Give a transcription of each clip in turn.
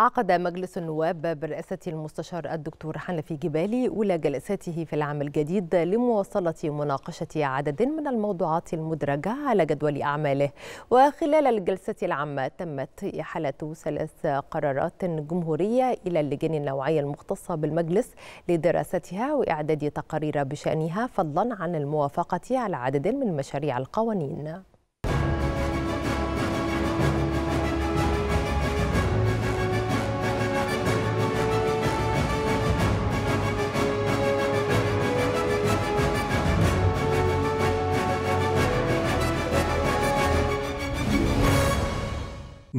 عقد مجلس النواب برئاسة المستشار الدكتور حنفي جبالي أولى جلساته في العام الجديد لمواصلة مناقشة عدد من الموضوعات المدرجة على جدول أعماله. وخلال الجلسة العامة تمت إحالة ثلاث قرارات جمهورية إلى اللجان النوعية المختصة بالمجلس لدراستها وإعداد تقارير بشأنها فضلا عن الموافقة على عدد من مشاريع القوانين.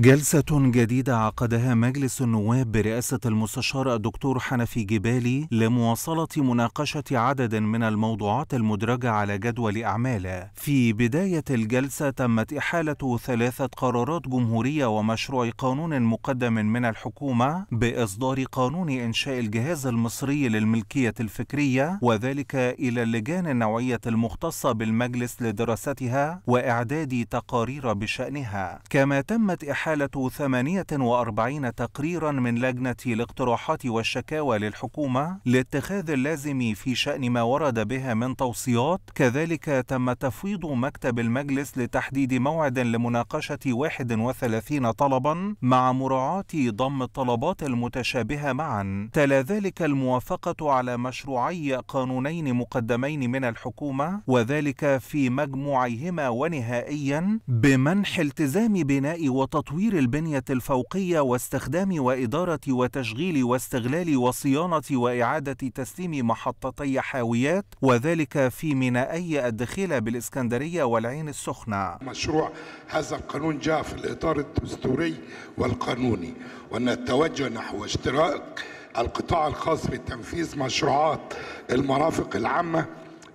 جلسة جديدة عقدها مجلس النواب برئاسة المستشار الدكتور حنفي جبالي لمواصلة مناقشة عدد من الموضوعات المدرجة على جدول أعماله. في بداية الجلسة تمت إحالة ثلاثة قرارات جمهورية ومشروع قانون مقدم من الحكومة بإصدار قانون إنشاء الجهاز المصري للملكية الفكرية وذلك إلى اللجان النوعية المختصة بالمجلس لدراستها وإعداد تقارير بشأنها. كما تمت إحالة إحالة 48 تقريرا من لجنة الاقتراحات والشكاوى للحكومة لاتخاذ اللازم في شأن ما ورد بها من توصيات. كذلك تم تفويض مكتب المجلس لتحديد موعد لمناقشة 31 طلبا مع مراعاة ضم الطلبات المتشابهة معا. تلا ذلك الموافقة على مشروعي قانونين مقدمين من الحكومة وذلك في مجموعيهما ونهائيا بمنح التزام بناء وتطوير تطوير البنية الفوقية واستخدام وإدارة وتشغيل واستغلال وصيانة وإعادة تسليم محطتي حاويات وذلك في مينائي الدخيلة بالإسكندرية والعين السخنة. مشروع هذا القانون جاء في الإطار الدستوري والقانوني وأن التوجه نحو اشتراك القطاع الخاص بتنفيذ مشروعات المرافق العامة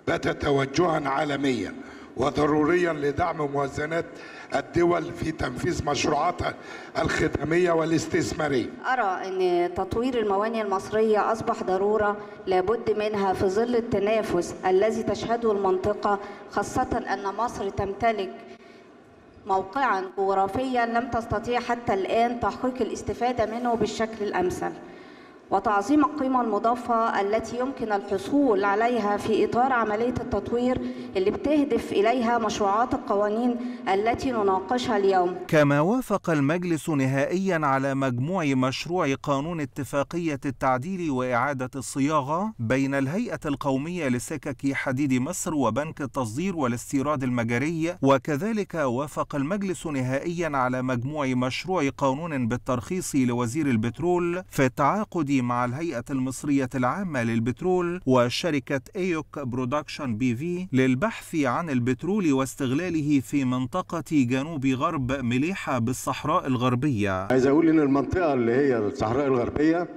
بات توجها عالميا. وضروريا لدعم موازنات الدول في تنفيذ مشروعاتها الخدمية والاستثمارية. أرى أن تطوير الموانئ المصرية أصبح ضرورة لابد منها في ظل التنافس الذي تشهده المنطقة خاصة أن مصر تمتلك موقعا جغرافيا لم تستطيع حتى الآن تحقيق الاستفادة منه بالشكل الأمثل. وتعظيم القيمة المضافة التي يمكن الحصول عليها في إطار عملية التطوير اللي بتهدف إليها مشروعات القوانين التي نناقشها اليوم. كما وافق المجلس نهائيا على مجموع مشروع قانون اتفاقية التعديل وإعادة الصياغة بين الهيئة القومية لسكك حديد مصر وبنك التصدير والاستيراد المجري وكذلك وافق المجلس نهائيا على مجموع مشروع قانون بالترخيص لوزير البترول في التعاقد مع الهيئة المصرية العامة للبترول وشركة ايوك برودكشن بي في للبحث عن البترول واستغلاله في منطقة جنوب غرب مليحة بالصحراء الغربية. عايز أقول إن المنطقة اللي هي الصحراء الغربية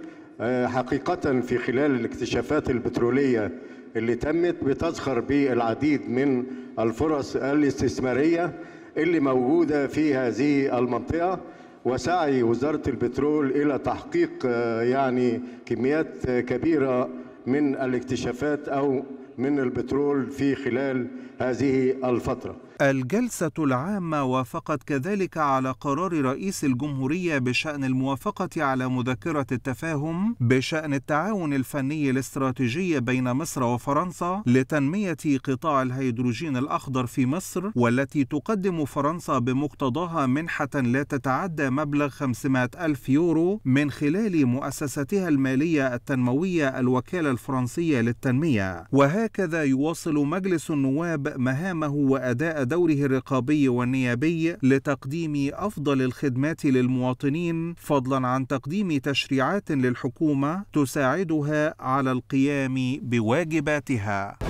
حقيقة في خلال الاكتشافات البترولية اللي تمت بتزخر بالعديد من الفرص الاستثمارية اللي موجودة في هذه المنطقة. وسعي وزارة البترول إلى تحقيق يعني كميات كبيرة من الاكتشافات أو من البترول في خلال هذه الفترة. الجلسة العامة وافقت كذلك على قرار رئيس الجمهورية بشأن الموافقة على مذكرة التفاهم بشأن التعاون الفني الاستراتيجي بين مصر وفرنسا لتنمية قطاع الهيدروجين الأخضر في مصر والتي تقدم فرنسا بمقتضاها منحة لا تتعدى مبلغ 500 ألف يورو من خلال مؤسستها المالية التنموية الوكالة الفرنسية للتنمية. وهكذا يواصل مجلس النواب مهامه وأداء دوره الرقابي والنيابي لتقديم أفضل الخدمات للمواطنين فضلا عن تقديم تشريعات للحكومة تساعدها على القيام بواجباتها.